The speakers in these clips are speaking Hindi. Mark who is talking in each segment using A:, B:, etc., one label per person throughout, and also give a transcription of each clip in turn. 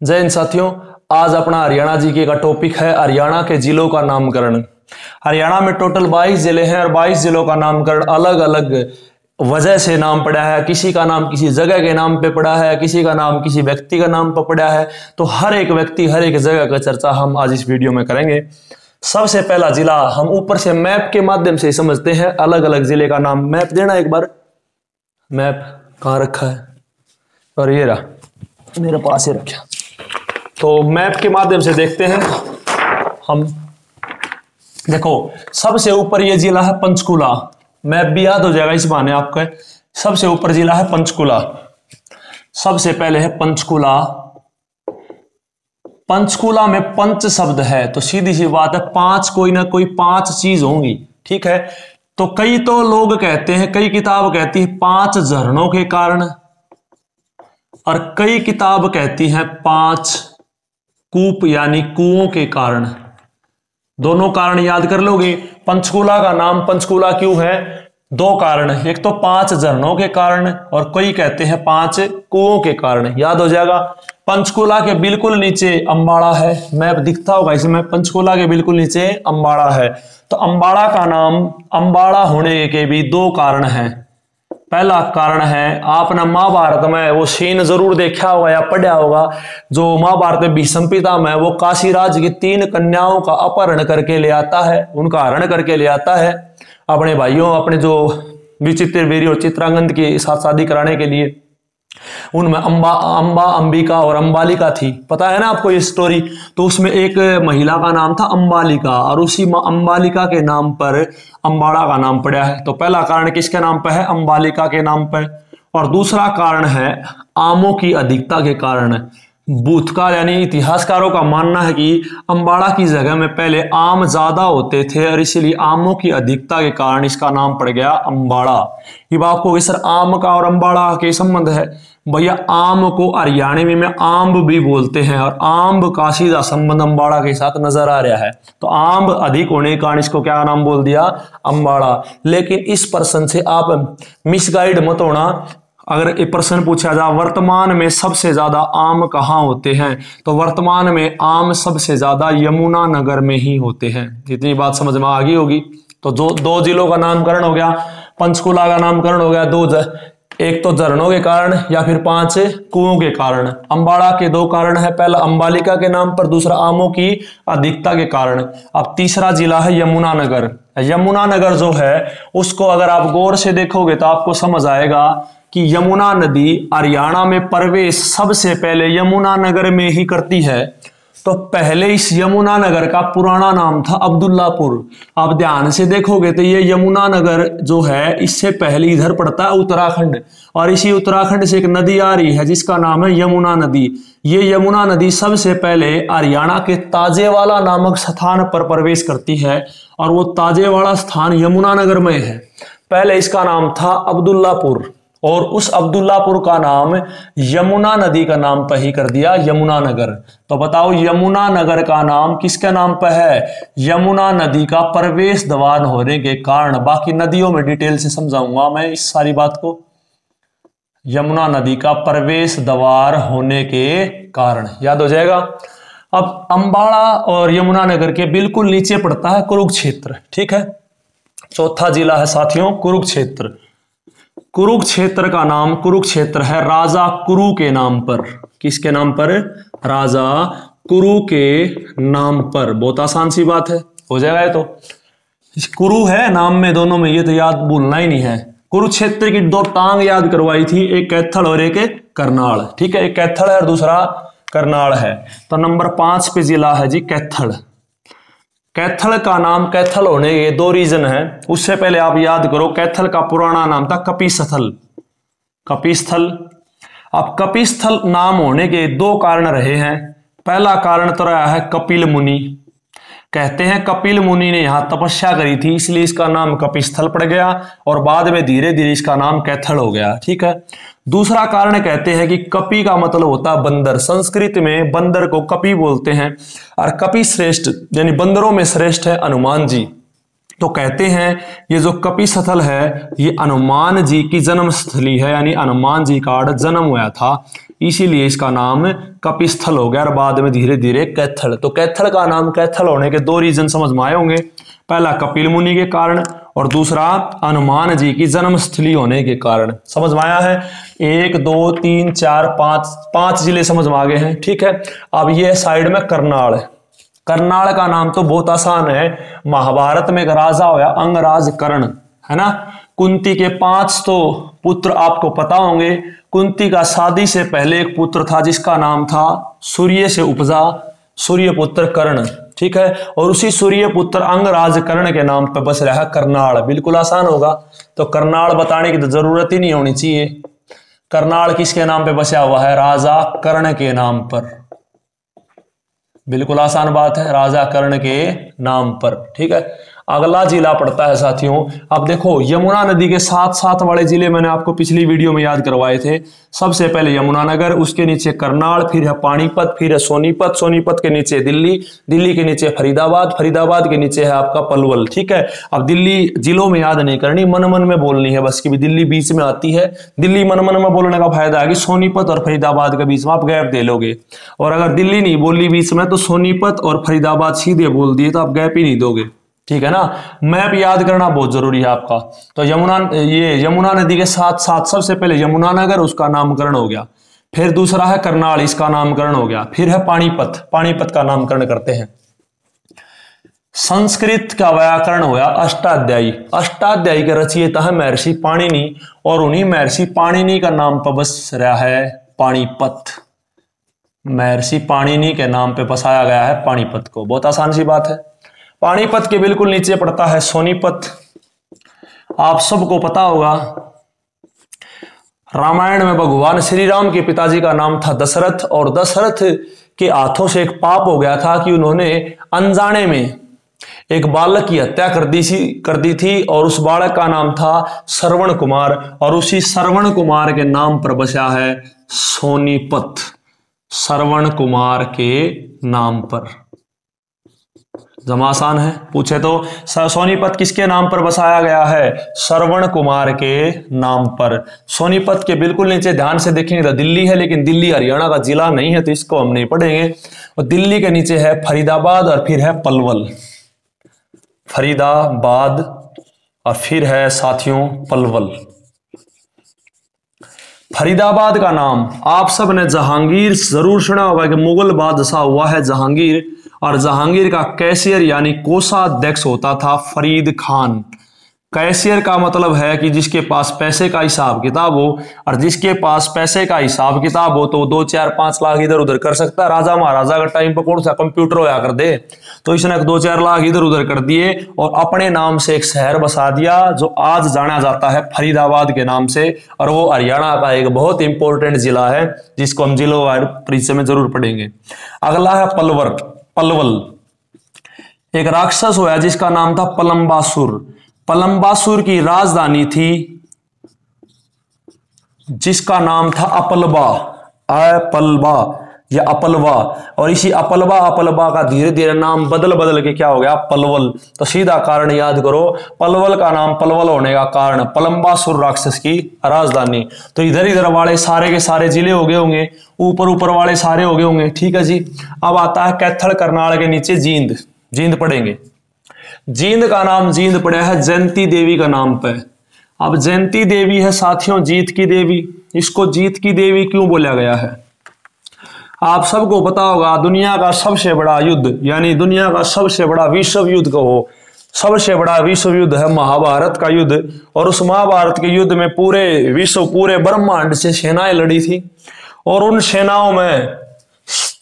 A: जय हिंद साथियों, आज अपना हरियाणा जी के का टॉपिक है, हरियाणा के जिलों का नामकरण। हरियाणा में टोटल 22 ज़िले हैं और 22 जिलों का नामकरण अलग अलग वजह से नाम पड़ा है। किसी का नाम किसी जगह के नाम पे पड़ा है, किसी का नाम किसी व्यक्ति का नाम पर पड़ा है। तो हर एक व्यक्ति, हर एक जगह का चर्चा हम आज इस वीडियो में करेंगे। सबसे पहला जिला हम ऊपर से मैप के माध्यम से समझते हैं। अलग अलग ज़िले का नाम मैप देना एक बार। मैप कहाँ रखा है? और ये रहा, मेरे पास ही रखा। तो मैप के माध्यम से देखते हैं। हम देखो, सबसे ऊपर ये जिला है पंचकुला। मैप भी याद हो जाएगा इस बहाने आपका। सबसे ऊपर जिला है पंचकुला। सबसे पहले है पंचकुला। पंचकुला में पंच शब्द है तो सीधी सी बात है, पाँच कोई ना कोई पाँच चीज़ होंगी, ठीक है? तो कई तो लोग कहते हैं, कई किताब कहती है, पाँच झरनों के कारण, और कई किताब कहती है, पाँच कूप यानी कुओं के कारण दोनों कारण याद कर लोगे। पंचकूला का नाम पंचकूला क्यों है? दो कारण एक तो पाँच झरनों के कारण और कई कहते हैं पाँच कुओं के कारण। याद हो जाएगा, पंचकूला के बिल्कुल नीचे अंबाड़ा है। मैप दिखता होगा इसमें पंचकूला के बिल्कुल नीचे अंबाड़ा है। तो अंबाड़ा का नाम अंबाड़ा होने के भी दो कारण हैं। पहला कारण है, आपने महाभारत में वो सीन ज़रूर देखा होगा या पढ़ा होगा, जो महाभारत में वो काशीराज की तीन कन्याओं का अपहरण करके ले आता है, उनका हरण करके ले आता है। अपने भाइयों, अपने जो विचित्र वीर और चित्रांगन की साथ शादी कराने के लिए उनमें अंबा अंबा अंबिका और अंबालिका थी। पता है ना आपको ये स्टोरी तो उसमें एक महिला का नाम था अंबालिका और उसी अंबालिका के नाम पर अंबाड़ा का नाम पड़ा है। तो पहला कारण किसके नाम पर है? अंबालिका के नाम पर। और दूसरा कारण है आमों की अधिकता के कारण। भूतकाल यानी इतिहासकारों का मानना है कि अंबाड़ा की जगह में पहले आम ज़्यादा होते थे और इसीलिए आमों की अधिकता के कारण इसका नाम पड़ गया अंबाड़ा। ये आपको सर आम का और अंबाड़ा के संबंध है। भैया, आम को हरियाणवी में आम्ब भी बोलते हैं और आम्ब का सीधा संबंध अंबाड़ा के साथ नज़र आ रहा है। तो आम्ब अधिक होने के कारण इसको क्या नाम बोल दिया? अंबाड़ा। लेकिन इस प्रश्न से आप मिसगाइड मत होना। अगर एक प्रश्न पूछा जाए, वर्तमान में सबसे ज़्यादा आम कहाँ होते हैं? तो वर्तमान में आम सबसे ज़्यादा यमुना नगर में ही होते हैं। इतनी बात समझ में आ गई होगी। तो जो दो जिलों का नामकरण हो गया, पंचकुला का नामकरण हो गया, दो एक तो झरनों के कारण या फिर पाँच कुओं के कारण। अंबाड़ा के दो कारण है, पहला अंबालिका के नाम पर, दूसरा आमों की अधिकता के कारण। अब तीसरा जिला है यमुनानगर यमुनानगर जो है, उसको अगर आप गौर से देखोगे तो आपको समझ आएगा कि यमुना नदी हरियाणा में प्रवेश सबसे पहले यमुना नगर में ही करती है। तो पहले इस यमुना नगर का पुराना नाम था अब्दुल्लापुर। आप ध्यान से देखोगे तो ये यमुना नगर जो है, इससे पहले इधर पड़ता है उत्तराखंड और इसी उत्तराखंड से एक नदी आ रही है, जिसका नाम है यमुना नदी। ये यमुना नदी सबसे पहले हरियाणा के ताजेवाला नामक स्थान पर प्रवेश करती है और वो ताजेवाला स्थान यमुना नगर में है। पहले इसका नाम था अब्दुल्लापुर। और उस अब्दुल्लापुर का नाम यमुना नदी का नाम पर ही कर दिया, यमुना नगर। तो बताओ, यमुना नगर का नाम किसके नाम पर है? यमुना नदी का प्रवेश द्वार होने के कारण। बाकी नदियों में डिटेल से समझाऊँगा मैं इस सारी बात को। यमुना नदी का प्रवेश द्वार होने के कारण। याद हो जाएगा? अब अंबाड़ा और यमुना नगर के बिल्कुल नीचे पड़ता है कुरुक्षेत्र। ठीक है? चौथा जिला है साथियों, कुरुक्षेत्र। कुरुक्षेत्र का नाम, कुरुक्षेत्र है राजा कुरु के नाम पर। किसके नाम पर? राजा कुरु के नाम पर। बहुत आसान सी बात है। हो जाएगा ये तो। कुरु है नाम में, दोनों में। ये तो याद भूलना ही नहीं है। कुरुक्षेत्र की दो टांग याद करवाई थी, एक कैथल और एक करनाल। ठीक है, एक कैथल है और दूसरा करनाल है। तो नंबर पाँच पे जिला है जी कैथल। कैथल का नाम कैथल होने के दो रीजन है। उससे पहले आप याद करो, कैथल का पुराना नाम था कपिस्थल। कपिस्थल। अब कपिस्थल नाम होने के दो कारण रहे हैं। पहला कारण तो रहा है कपिल मुनि। कहते हैं, कपिल मुनि ने यहाँ तपस्या करी थी, इसलिए इसका नाम कपिस्थल पड़ गया और बाद में धीरे धीरे इसका नाम कैथल हो गया, ठीक है? दूसरा कारण कहते हैं कि कपि का मतलब होता है बंदर। संस्कृत में बंदर को कपि बोलते हैं, और कपि श्रेष्ठ, यानी बंदरों में श्रेष्ठ है हनुमान जी। तो कहते हैं, ये जो कपि स्थल है, ये हनुमान जी की जन्म स्थली है, यानी हनुमान जी का जन्म हुआ था। इसीलिए इसका नाम कपिस्थल हो गया और बाद में धीरे धीरे कैथल। तो कैथल का नाम कैथल होने के दो रीजन समझ में आए होंगे। पहला, कपिल मुनि के कारण और दूसरा, हनुमान जी की जन्मस्थली होने के कारण। समझ में आया है? एक, दो, तीन, चार, पाँच पाँच ज़िले समझ में आ गए हैं, ठीक है? अब ये साइड में करनाल करनाल का नाम तो बहुत आसान है। महाभारत में एक राजा होया अंगराज कर्ण है ना? कुंती के पाँच तो पुत्र आपको पता होंगे। कुंती का शादी से पहले एक पुत्र था जिसका नाम था सूर्य से उपजा सूर्य पुत्र कर्ण, ठीक है? और उसी सूर्य पुत्र अंगराज कर्ण के नाम पर बस रहा करनाल। बिल्कुल आसान होगा। तो करनाल बताने की तो ज़रूरत ही नहीं होनी चाहिए। करनाल किसके नाम पे बसा हुआ है? राजा कर्ण के नाम पर। बिल्कुल आसान बात है, राजा कर्ण के नाम पर, ठीक है? अगला जिला पड़ता है साथियों। अब देखो, यमुना नदी के साथ साथ वाले ज़िले मैंने आपको पिछली वीडियो में याद करवाए थे। सबसे पहले यमुनानगर उसके नीचे करनाल, फिर है पानीपत, फिर है सोनीपत सोनीपत के नीचे दिल्ली दिल्ली के नीचे फरीदाबाद फरीदाबाद के नीचे है आपका पलवल, ठीक है? अब दिल्ली जिलों में याद नहीं करनी, मन मन में बोलनी है बस की भी दिल्ली बीच में आती है। दिल्ली मन मन में बोलने का फ़ायदा है कि सोनीपत और फरीदाबाद के बीच में आप गैप दे लोगे। और अगर दिल्ली नहीं बोली बीच में तो सोनीपत और फरीदाबाद सीधे बोल दिए तो आप गैप ही नहीं दोगे। ठीक है ना? मैप याद करना बहुत ज़रूरी है आपका। तो यमुना, ये यमुना नदी के साथ साथ सबसे पहले यमुनानगर उसका नामकरण हो गया। फिर दूसरा है करनाल, इसका नामकरण हो गया। फिर है पानीपत पानीपत का नामकरण करते हैं। संस्कृत का व्याकरण हो गया अष्टाध्यायी। अष्टाध्यायी के रचयिता है महर्षि पाणिनि, और उन्हीं महर्षि पाणिनि का नाम पर बस रहा है पानीपत। महर्षि पाणिनि के नाम पे बसाया गया है पानीपत को। बहुत आसान सी बात है। पानीपत के बिल्कुल नीचे पड़ता है सोनीपत। आप सबको पता होगा, रामायण में भगवान श्री राम के पिताजी का नाम था दशरथ, और दशरथ के हाथों से एक पाप हो गया था कि उन्होंने अनजाने में एक बालक की हत्या कर दी थी कर दी थी, और उस बालक का नाम था श्रवण कुमार, और उसी श्रवण कुमार के नाम पर बसा है सोनीपत श्रवण कुमार के नाम पर। जमासान है। पूछे तो सोनीपत किसके नाम पर बसाया गया है? श्रवण कुमार के नाम पर। सोनीपत के बिल्कुल नीचे ध्यान से देखेंगे तो दिल्ली है, लेकिन दिल्ली हरियाणा का जिला नहीं है तो इसको हम नहीं पढ़ेंगे। और दिल्ली के नीचे है फरीदाबाद और फिर है पलवल। फरीदाबाद और फिर है साथियों, पलवल। फरीदाबाद का नाम आप सबने जहांगीर ज़रूर सुना होगा कि मुगल बादशाह हुआ है जहांगीर। और जहांगीर का कैशियर यानी कोषाध्यक्ष होता था फरीद खान। कैशियर का मतलब है कि जिसके पास पैसे का हिसाब किताब हो और जिसके पास पैसे का हिसाब किताब हो तो दो, चार, पाँच लाख इधर उधर कर सकता है। राजा महाराजा का टाइम पर कौन सा कंप्यूटर होया कर दे तो इसने दो, चार लाख इधर उधर कर दिए और अपने नाम से एक शहर बसा दिया जो आज जाना जाता है फरीदाबाद के नाम से। और वो हरियाणा का एक बहुत इंपॉर्टेंट जिला है, जिसको हम जिलों परिचय में ज़रूर पढ़ेंगे। अगला है पलवर पलवल। एक राक्षस हुआ जिसका नाम था पलम्बासुर पलम्बासुर की राजधानी थी जिसका नाम था अपलबा। अपलबा। या अपलवा। और इसी अपलवा अपलवा का धीरे धीरे नाम बदल बदल के क्या हो गया? पलवल। तो सीधा कारण याद करो, पलवल का नाम पलवल होने का कारण पलम्बासुर राक्षस की राजधानी। तो इधर इधर वाले सारे के सारे ज़िले हो गए होंगे, ऊपर ऊपर वाले सारे हो गए होंगे, ठीक है जी? अब आता है कैथल करनाल के नीचे जींद। जींद पढ़ेंगे। जींद का नाम जींद पड़ा है, जयंती देवी का नाम पर अब जयंती देवी है साथियों, जीत की देवी। इसको जीत की देवी क्यों बोला गया है? आप सबको पता होगा, दुनिया का सबसे बड़ा युद्ध, यानी दुनिया का सबसे बड़ा विश्व युद्ध कहो। सबसे बड़ा विश्व युद्ध है महाभारत का युद्ध, और उस महाभारत के युद्ध में पूरे विश्व, पूरे ब्रह्मांड से सेनाएँ लड़ी थी। और उन सेनाओं में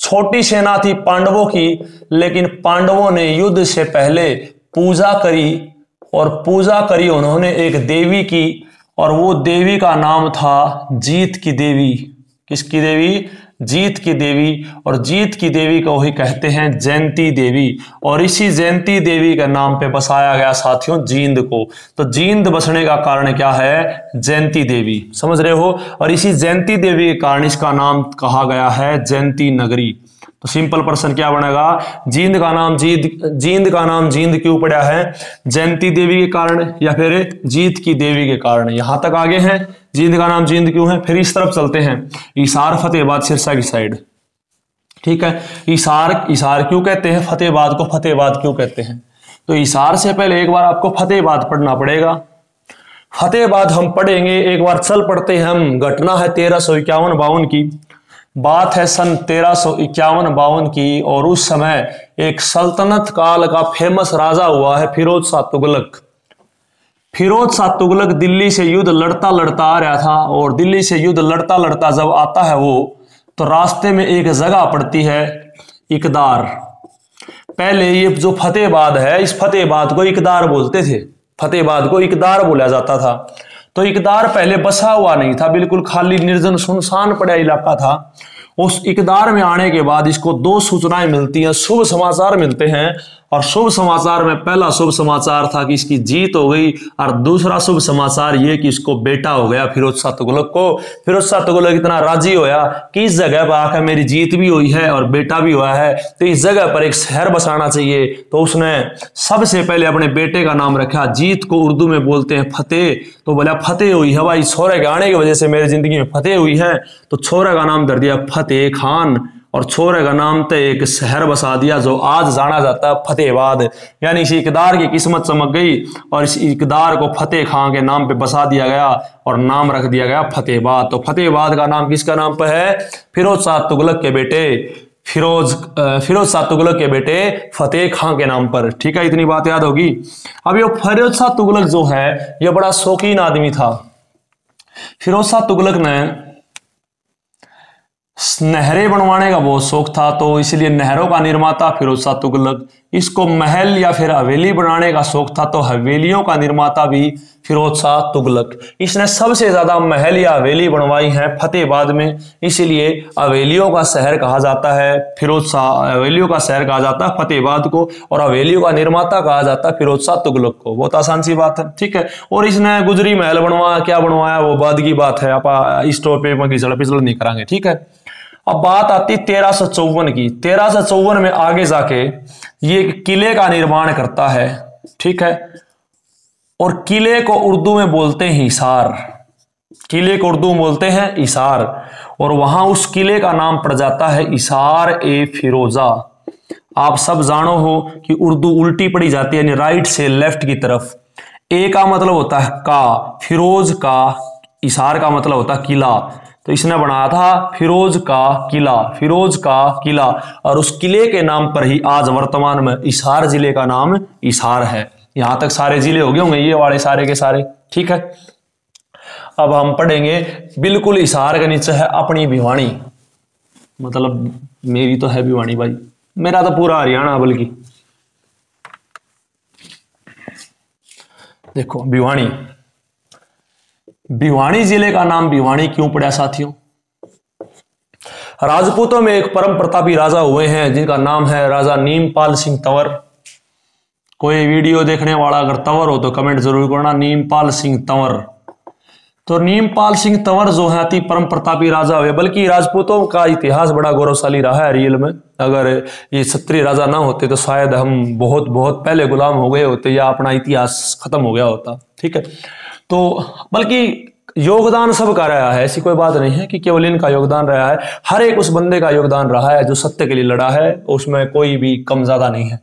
A: छोटी सेना थी पांडवों की, लेकिन पांडवों ने युद्ध से पहले पूजा करी, और पूजा करी उन्होंने एक देवी की, और वो देवी का नाम था जीत की देवी। किसकी देवी? जीत की देवी, और जीत की देवी को ही कहते हैं जयंती देवी। और इसी जयंती देवी के नाम पे बसाया गया साथियों जींद को। तो जींद बसने का कारण क्या है? जयंती देवी। समझ रहे हो? और इसी जयंती देवी के कारण इसका नाम कहा गया है जयंती नगरी। तो सिंपल पर्सन क्या बनेगा? जींद का नाम जींद जींद का नाम जींद क्यों पड़ा है? जयंती देवी के कारण या फिर जीत की देवी के कारण? यहाँ तक आगे हैं। जींद का नाम जींद क्यों है? फिर इस तरफ़ चलते हैं। ईसार, फतेहबाद, सिरसा की साइड ठीक है? ईसार ईसार क्यों कहते हैं? फतेहबाद को फतेहबाद क्यों कहते हैं? तो ईसार से पहले एक बार आपको फतेहबाद पढ़ना पड़ेगा। फतेहबाद हम पढ़ेंगे, एक बार चल पढ़ते हैं हम। घटना है तेरह सौ इक्यावन बावन की। बात है सन तेरह सौ इक्यावन बावन की, और उस समय एक सल्तनत काल का फ़ेमस राजा हुआ है फिरोज शाह तुगलक फिरोज शाह तुगलक दिल्ली से युद्ध लड़ता लड़ता आ रहा था, और दिल्ली से युद्ध लड़ता लड़ता जब आता है वो तो रास्ते में एक जगह पड़ती है, इकदार। पहले ये जो फतेहबाद है, इस फतेहबाद को इकदार बोलते थे। फतेहबाद को इकदार बोला जाता था। तो इकदार पहले बसा हुआ नहीं था, बिल्कुल खाली निर्जन सुनसान पड़ा इलाका था। उस इकदार में आने के बाद इसको दो सूचनाएँ मिलती हैं, शुभ समाचार मिलते हैं और शुभ समाचार में पहला शुभ समाचार था कि इसकी जीत हो गई और दूसरा शुभ समाचार ये कि इसको बेटा हो गया फिरोज शाह तुगलक को। फिरोज शाह तुगलक इतना राज़ी होया कि इस जगह पर आकर मेरी जीत भी हुई है और बेटा भी हुआ है तो इस जगह पर एक शहर बसाना चाहिए। तो उसने सबसे पहले अपने बेटे का नाम रखा, जीत को उर्दू में बोलते हैं फतेह। तो बोला, फतेह हुई है भाई, छोरे के आने की वजह से मेरी ज़िंदगी में फतेह हुई है। तो छोरे का नाम धर दिया फतेह खान। और छोरे का नाम तो एक शहर बसा दिया जो आज जाना जाता है फतेहबाद। यानी इस इकदार की किस्मत चमक गई और इस इकदार को फतेह खां के नाम पे बसा दिया गया और नाम रख दिया गया फतेहबाद। तो फतेहबाद का नाम किसका नाम पर है? फिरोज शाह तुगलक के बेटे, फिरोज फिरोज शाह तुगलक के बेटे फतेह खां के नाम पर। ठीक है, इतनी बात याद होगी? अब ये फिरोज शाह तुगलक जो है, ये बड़ा शौकीन आदमी था। फिरोज शाह तुगलक ने नहरें बनवाने का बहुत शौक था तो इसलिए नहरों का निर्माता फिरोज शाह तुगलक इसको महल या फिर हवेली बनाने का शौक था तो हवेलियों का निर्माता भी फिरोज शाह तुगलक इसने सबसे ज़्यादा महल या हवेली बनवाई है फतेहबाद में, इसीलिए हवेलियों का शहर कहा जाता है फिरोज शाह हवेलियों का शहर कहा जाता है फतेहबाद को, और हवेलियों का निर्माता कहा जाता है फिरोज शाह तुगलक को। बहुत आसान सी बात है, ठीक है? और इसने गुजरी महल बनवाया, क्या बनवाया, वो बाद की बात है, आप इस टॉपिक में पिछड़ पिछड़ नहीं करांगे, ठीक है? अब बात आती तेरह सौ चौवन की। तेरह सौ चौवन में आगे जाके ये किले का निर्माण करता है, ठीक है? और किले को उर्दू में बोलते हैं इसार किले को उर्दू में बोलते हैं इसार और वहाँ उस किले का नाम पड़ जाता है इसार ए फिरोजा। आप सब जानो हो कि उर्दू उल्टी पड़ी जाती है, यानी राइट से लेफ़्ट की तरफ़। ए का मतलब होता है का, फिरोज का इशार का मतलब होता है किला। तो इसने बनाया था फिरोज का किला, फिरोज का किला। और उस किले के नाम पर ही आज वर्तमान में इशार ज़िले का नाम इशार है। यहाँ तक सारे ज़िले हो गए होंगे, ये वाले सारे के सारे। ठीक है? अब हम पढ़ेंगे, बिल्कुल इशार के नीचे है अपनी भिवाणी मतलब मेरी तो है भिवाणी भाई। मेरा तो पूरा हरियाणा बल्कि। देखो, भिवानी। भिवानी ज़िले का नाम भिवाणी क्यों पड़ा साथियों? राजपूतों में एक परम प्रतापी राजा हुए हैं, जिनका नाम है राजा नीमपाल सिंह तंवर। कोई वीडियो देखने वाला अगर तंवर हो तो कमेंट ज़रूर करना, नीमपाल सिंह तंवर। तो नीमपाल सिंह तंवर जो है, अति परम प्रतापी राजा हुए, बल्कि राजपूतों का इतिहास बड़ा गौरवशाली रहा है रियल में। अगर ये क्षत्रिय राजा ना होते तो शायद हम बहुत बहुत पहले गुलाम हो गए होते या अपना इतिहास खत्म हो गया होता, ठीक है? तो बल्कि योगदान सबका रहा है, ऐसी कोई बात नहीं है कि केवल इनका योगदान रहा है। हर एक उस बंदे का योगदान रहा है जो सत्य के लिए लड़ा है, उसमें कोई भी कम ज़्यादा नहीं है।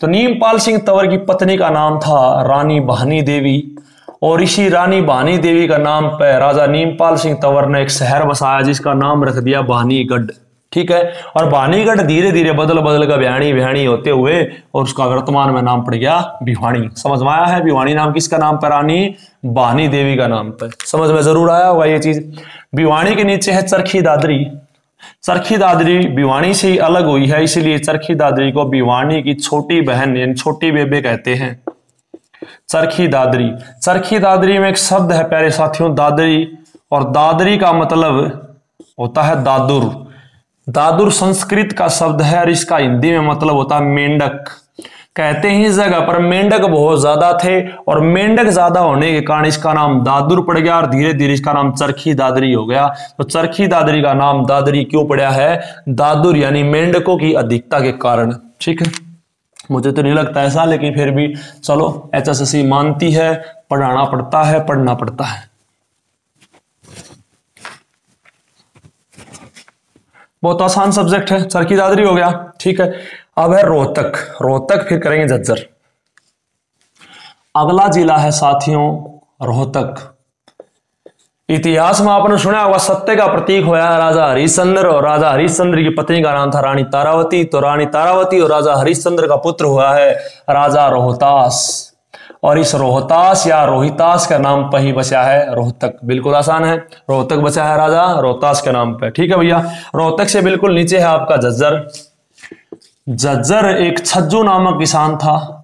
A: तो नीमपाल सिंह तंवर की पत्नी का नाम था रानी बहानी देवी और इसी रानी बहानी देवी का नाम पर राजा नीमपाल सिंह तंवर ने एक शहर बसाया जिसका नाम रख दिया बहानीगढ़ ठीक है? और बानीगढ़ धीरे धीरे बदल बदल का बिहानी बिहानी होते हुए और उसका वर्तमान में नाम पड़ गया भिवानी। समझ में आया है भिवानी नाम किसका नाम पर रानी बानी देवी का नाम पर। समझ में ज़रूर आया होगा ये चीज़। भिवानी के नीचे है चरखी दादरी। चरखी दादरी भिवानी से ही अलग हुई है, इसलिए चरखी दादरी को भिवानी की छोटी बहन, यानी छोटी बेबे कहते हैं। चरखी दादरी। चरखी दादरी में एक शब्द है, प्यारे साथियों, दादरी। और दादरी का मतलब होता है दादुर। दादुर संस्कृत का शब्द है और इसका हिंदी में मतलब होता है मेंढक। कहते हैं इस जगह पर मेंढक बहुत ज़्यादा थे और मेंढक ज़्यादा होने के कारण इसका नाम दादुर पड़ गया और धीरे धीरे इसका नाम चरखी दादरी हो गया। तो चरखी दादरी का नाम दादरी क्यों पड़ा है? दादुर यानी मेंढकों की अधिकता के कारण। ठीक है? मुझे तो नहीं लगता ऐसा, लेकिन फिर भी चलो एच मानती है, पढ़ाना पड़ता है, पढ़ना पड़ता है। बहुत आसान सब्जेक्ट है। सर की दादरी हो गया। ठीक है। अब है रोहतक। रोहतक फिर करेंगे झज्जर अगला जिला है साथियों रोहतक। इतिहास में आपने सुना होगा, सत्य का प्रतीक होया राजा हरिश्चंद्र और राजा हरिश्चंद्र की पत्नी का नाम था रानी तारावती। तो रानी तारावती और राजा हरिश्चंद्र का पुत्र हुआ है राजा रोहतास। और इस रोहतास या रोहितास का नाम पर ही बचा है। रोहतक बिल्कुल आसान है। रोहतक बचा है राजा, रोहतास के नाम पे ठीक है भैया? रोहतक से बिल्कुल नीचे है आपका जज्जर। जज्जर एक छज्जू नामक किसान था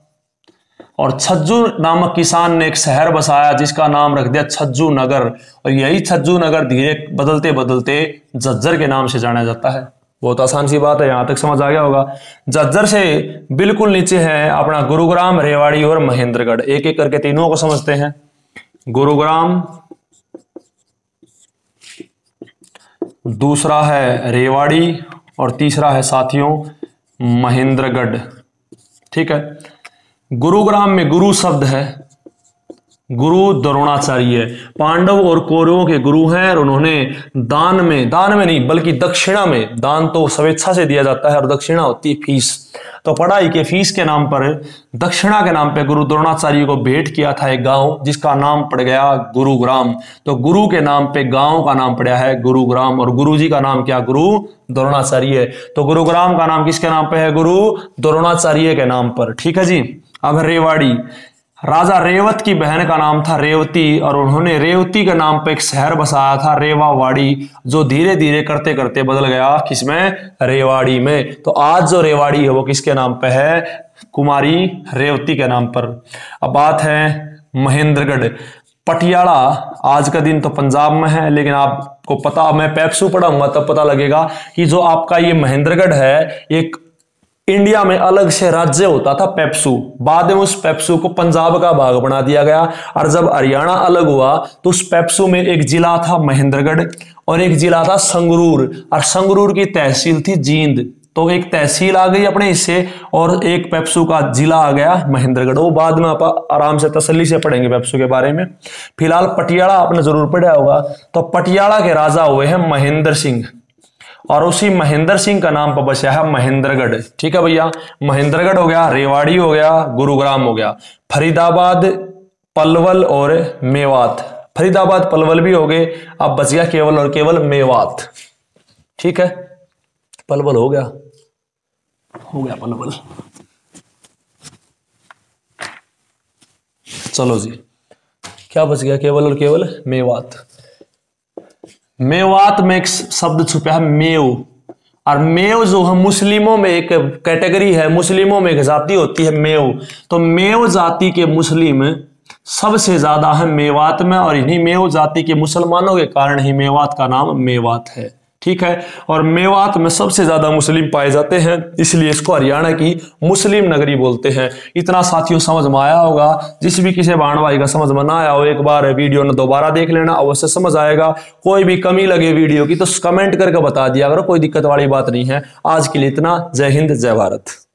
A: और छज्जू नामक किसान ने एक शहर बसाया जिसका नाम रख दिया छज्जू नगर। और यही छज्जू नगर धीरे बदलते बदलते जज्जर के नाम से जाना जाता है। बहुत आसान सी बात है, यहाँ तक समझ आ गया होगा। जज्जर से बिल्कुल नीचे है अपना गुरुग्राम, रेवाड़ी और महेंद्रगढ़। एक एक करके तीनों को समझते हैं। गुरुग्राम, दूसरा है रेवाड़ी और तीसरा है साथियों, महेंद्रगढ़। ठीक है? गुरुग्राम में गुरु शब्द है। गुरु द्रोणाचार्य। पांडव और कौरवों के गुरु हैं और उन्होंने दान में दान में नहीं, बल्कि दक्षिणा में दान तो स्वेच्छा से दिया जाता है और दक्षिणा होती है फ़ीस। तो पढ़ाई के फ़ीस के नाम पर दक्षिणा के नाम पर गुरु द्रोणाचार्य को भेंट किया था एक गाँव, जिसका नाम पड़ गया गुरुग्राम। तो गुरु के नाम पे गाँव का नाम पड़ा है गुरुग्राम और गुरु जी का नाम क्या? गुरु द्रोणाचार्य। तो गुरुग्राम का नाम किसके नाम पे है? गुरु द्रोणाचार्य के नाम पर। ठीक है जी? अब रेवाड़ी। राजा रेवत की बहन का नाम था रेवती, और उन्होंने रेवती के नाम पर एक शहर बसाया था, रेवावाड़ी, जो धीरे धीरे करते करते बदल गया किसमें? रेवाड़ी में। तो आज जो रेवाड़ी है, वो किसके नाम पे है? कुमारी रेवती के नाम पर। अब बात है महेंद्रगढ़। पटियाला आज का दिन तो पंजाब में है, लेकिन आपको पता, मैं पैप्सू पढ़ाऊँगा, तब पता लगेगा कि जो आपका ये महेंद्रगढ़ है, एक इंडिया में अलग से राज्य होता था पेप्सू। बाद में उस पेप्सू को पंजाब का भाग बना दिया गया और जब हरियाणा अलग हुआ तो उस पेप्सू में एक जिला था महेंद्रगढ़ और एक जिला था संगरूर और संगरूर की तहसील थी जींद। तो एक तहसील आ गई अपने हिस्से और एक पेप्सू का जिला आ गया महेंद्रगढ़। वो बाद में आप आराम से तसल्ली से पढ़ेंगे पेप्सू के बारे में। फ़िलहाल पटियाला आपने ज़रूर पढ़ा होगा। तो पटियाला के राजा हुए हैं महेंद्र सिंह। और उसी महेंद्र सिंह का नाम पर बचा है महेंद्रगढ़। ठीक है भैया? महेंद्रगढ़ हो गया, रेवाड़ी हो गया, गुरुग्राम हो गया। फरीदाबाद, पलवल और मेवात। फरीदाबाद, पलवल भी हो गए। अब बच गया केवल और केवल मेवात। ठीक है? पलवल हो गया। हो गया पलवल। चलो जी। क्या बच गया? केवल और केवल मेवात। मेवात में एक शब्द छुपा है, मेव। और मेव जो है, मुस्लिमों में एक कैटेगरी है, मुस्लिमों में एक जाति होती है, मेव। तो मेव जाति के मुस्लिम सबसे ज़्यादा है मेवात में, और इन्हीं मेव जाति के मुसलमानों के कारण ही मेवात का नाम मेवात है। ठीक है? और मेवात में सबसे ज़्यादा मुस्लिम पाए जाते हैं, इसलिए इसको हरियाणा की मुस्लिम नगरी बोलते हैं। इतना साथियों, समझ में आया होगा? जिस भी किसी बाण भाई का समझ में ना आया हो, एक बार वीडियो ने दोबारा देख लेना, अवश्य समझ आएगा। कोई भी कमी लगे वीडियो की तो कमेंट करके बता दिया अगर कोई दिक्कत वाली बात नहीं है। आज के लिए इतना। जय हिंद, जय भारत।